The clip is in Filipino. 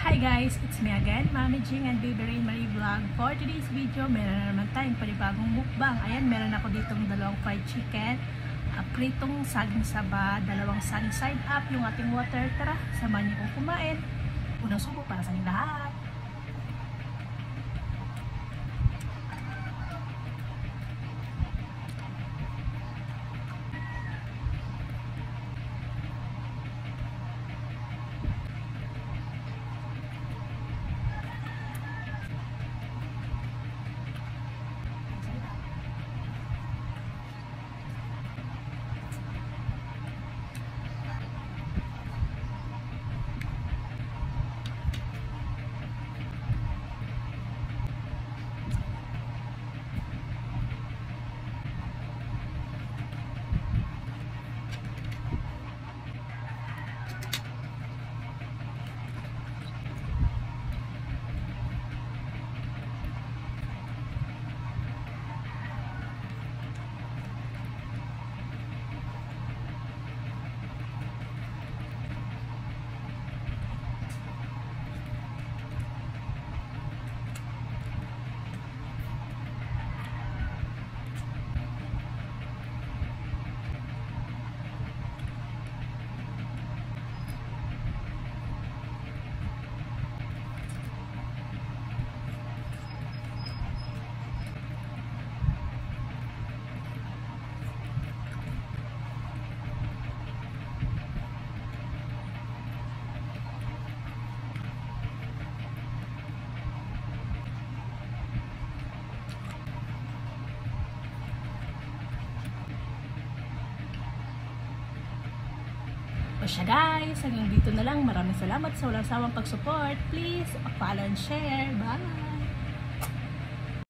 Hi guys, it's me again, Mami Jing and Baby Rain Marie Vlog. For today's video, meron na naman tayong panibagong mukbang. Ayan, meron ako ditong dalawang fried chicken, uh, pritong saging saba, dalawang sunny side up, yung ating water. Tara, samahan niyo kong kumain. Unang subo para sa lahat. O siya guys, hanggang dito na lang. Maraming salamat sa walang sawang pag-support. Please, follow and share. Bye!